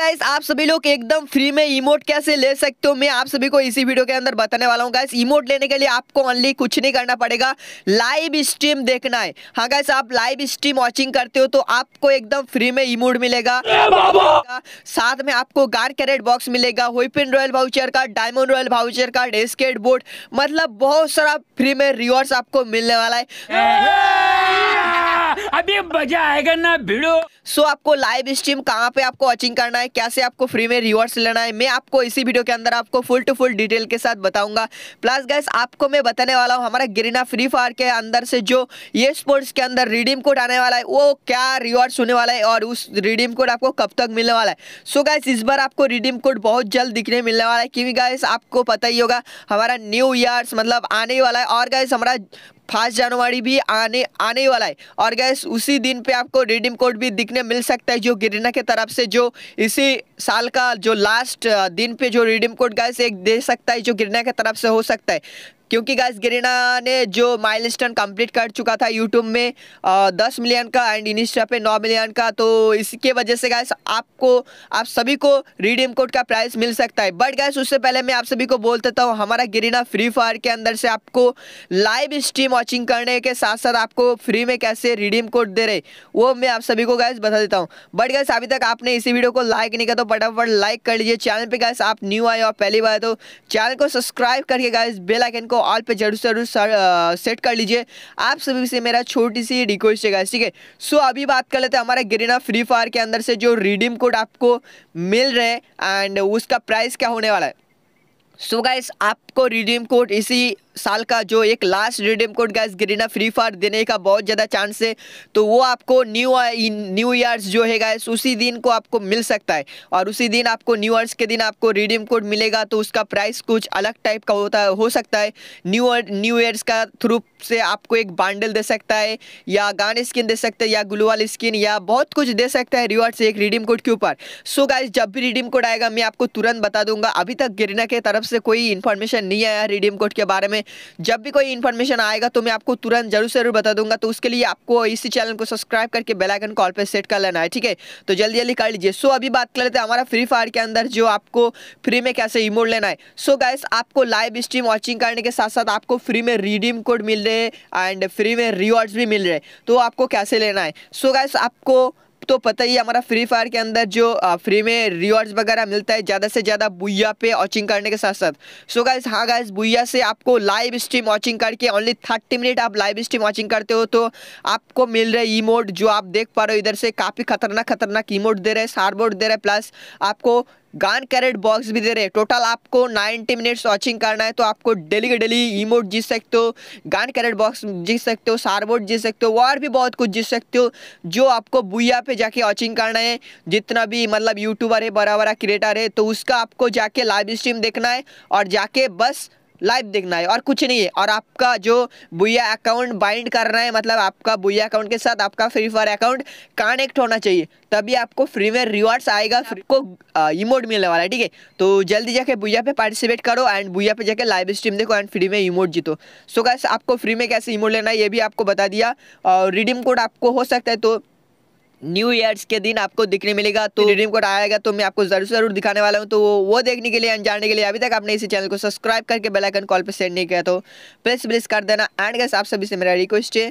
Guys आप सभी लोग एकदम फ्री में इमोट कैसे ले सकते हो? मैं आप सभी को इसी वीडियो के अंदर बताने वाला हूँ। गाइस इमोट लेने के लिए आपको ओनली कुछ नहीं करना पड़ेगा। लाइव स्ट्रीम देखना है। हाँ गाइस आप लाइव स्ट्रीम वॉचिंग करते हो तो आपको एकदम फ्री में इमोट मिलेगा। साथ में आपको गार कैरेट बॉक्स मिलेगा हुईपिन रॉयल भाउचर का डायमंड रॉयल भाउचर का डेस्केट बोर्ड मतलब बहुत सारा फ्री में रिवॉर्ड्स आपको मिलने वाला है। अभी मज़ा आएगा ना भिड़ो। सो so, आपको लाइव स्ट्रीम कहाँ पे आपको वॉचिंग करना है? कैसे आपको फ्री में रिवॉर्ड्स लेना है? मैं आपको इसी वीडियो के अंदर आपको फुल टू फुल डिटेल के साथ बताऊँगा। प्लस गैस आपको मैं बताने वाला हूँ हमारा गिरिना फ्री फायर के अंदर से जो ये स्पोर्ट्स के अंदर रिडीम कोड आने वाला है वो क्या रिवॉर्ड्स होने वाला है और उस रिडीम कोड आपको कब तक मिलने वाला है? सो so, गैस इस बार आपको रिडीम कोड बहुत जल्द दिखने मिलने वाला है क्योंकि गैस आपको पता ही होगा हमारा न्यू ईयर्स मतलब आने वाला है और गैस हमारा फ़र्स्ट जनवरी भी आने आने वाला है। और गैस उसी दिन पे आपको रिडीम कोड भी दिखने मिल सकता है जो गिरना के तरफ़ से, जो इसी साल का, जो लास्ट दिन पे जो रिडीम कोड गाइस एक दे सकता है, जो गिरना के तरफ़ से हो सकता है। क्योंकि गाइस गिरिना ने जो माइलस्टोन कंप्लीट कर चुका था यूट्यूब में दस मिलियन का एंड इंस्टा पे नौ मिलियन का तो इसके वजह से गाइस आपको, आप सभी को रिडीम कोड का प्राइस मिल सकता है। बट गाइस उससे पहले मैं आप सभी को बोल देता हूँ, हमारा गिरिना फ्री फायर के अंदर से आपको लाइव स्ट्रीम वॉचिंग करने के साथ साथ आपको फ्री में कैसे रिडीम कोड दे रहे वो मैं आप सभी को गैस बता देता हूँ। बट गैस अभी तक आपने इसी वीडियो को लाइक नहीं किया तो फटाफट लाइक कर लीजिए। चैनल पर गैस आप न्यू आए और पहली बार तो चैनल को सब्सक्राइब करके गैस बेलाइकन को ऑल पे ज़रूर ज़रूर सेट कर लीजिए। आप सभी से मेरा छोटी सी रिक्वेस्ट है ठीक है? सो अभी बात कर लेते हैं हमारे गिरिना फ्री फायर के अंदर से जो रिडीम कोड आपको मिल रहे हैं एंड उसका प्राइस क्या होने वाला है। सो so गाइस आपको रिडीम कोड इसी साल का जो एक last redeem code guys Garena free fire देने का बहुत ज़्यादा चांस है। तो वो आपको न्यू न्यू ईयर्स जो है गैस उसी दिन को आपको मिल सकता है। और उसी दिन आपको न्यू ईयर्स के दिन आपको रिडीम कोड मिलेगा तो उसका प्राइस कुछ अलग टाइप का होता, है सकता है। न्यू न्यू ईयर्स का थ्रू से आपको एक बांडल दे सकता है, या गान स्किन दे सकता है, या ग्लू वाली स्किन या बहुत कुछ दे सकता है रिवॉर्ड से एक रिडीम कोड के ऊपर। सो गाइस जब भी रिडीम कोड आएगा, मैं आपको तुरंत बता दूँगा। अभी तक गिरना के तरफ़ से कोई इन्फॉर्मेशन नहीं आया रिडीम कोड के बारे में। जब भी कोई इन्फॉर्मेशन आएगा तो मैं आपको तुरंत ज़रूर ज़रूर बता दूँगा। तो उसके लिए आपको इसी चैनल को सब्सक्राइब करके बेलाइकन कॉल पर सेट कर लेना है, ठीक है? तो जल्दी जल्दी कर लीजिए। सो अभी बात कर लेते हैं हमारा फ्री फायर के अंदर, जो आपको फ्री में कैसे इमोट लेना है। सो गाइस आपको लाइव स्ट्रीम वॉचिंग करने के साथ साथ आपको फ्री में रिडीम कोड मिल रहे हैं एंड फ्री में रिवॉर्ड्स भी मिल रहे हैं। तो आपको कैसे लेना है? सो गाइस आपको तो पता ही हमारा फ्री फायर के अंदर जो फ्री में रिवॉर्ड्स वगैरह मिलता है, ज़्यादा से ज़्यादा बुया पे वॉचिंग करने के साथ साथ सो गाइज़ हाँ गाइज़ बुया से आपको लाइव स्ट्रीम वॉचिंग करके ओनली थर्टी मिनट आप लाइव स्ट्रीम वॉचिंग करते हो तो आपको मिल रहे ई जो आप देख पा रहे हो, इधर से काफ़ी खतरनाक खतरनाक ई दे रहे हैं सार दे रहे हैं प्लस आपको गान कैरेट बॉक्स भी दे रहे हैं। टोटल आपको 90 मिनट्स वॉचिंग करना है तो आपको डेली के डेली इमोट जीत सकते हो, गान कैरेट बॉक्स जीत सकते हो सारबोर्ड जीत सकते हो, और भी बहुत कुछ जीत सकते हो, जो आपको बुया पे जाके वॉचिंग करना है। जितना भी मतलब यूट्यूबर है बड़ा बड़ा क्रिएटर है तो उसका आपको जाके लाइव स्ट्रीम देखना है, और जाके बस लाइव देखना है और कुछ नहीं है। और आपका जो बुया अकाउंट बाइंड करना है मतलब आपका बुया अकाउंट के साथ आपका फ्री फायर अकाउंट कनेक्ट होना चाहिए, तभी आपको फ्री में रिवार्ड्स आएगा फ्री को इमोट मिलने वाला है, ठीक है? तो जल्दी जाके बुया पे पार्टिसिपेट करो एंड बुया पे जाके लाइव स्ट्रीम देखो एंड फ्री में इमोट जीतो। सो गैस आपको फ्री में कैसे इमोट लेना है, ये भी आपको बता दिया। और रिडीम कोड आपको हो सकता है तो न्यू ईयर्स के दिन आपको दिखने मिलेगा तो रिडीम कोड आएगा तो मैं आपको ज़रूर ज़रूर दिखाने वाला हूँ। तो वो वो देखने के लिए जानने के लिए अभी तक आपने इसी चैनल को सब्सक्राइब करके बेलाइकन कॉल पर सेंड नहीं किया तो प्लीज़ प्लीज़ कर देना। एंड गैस आप सभी से मेरा रिक्वेस्ट है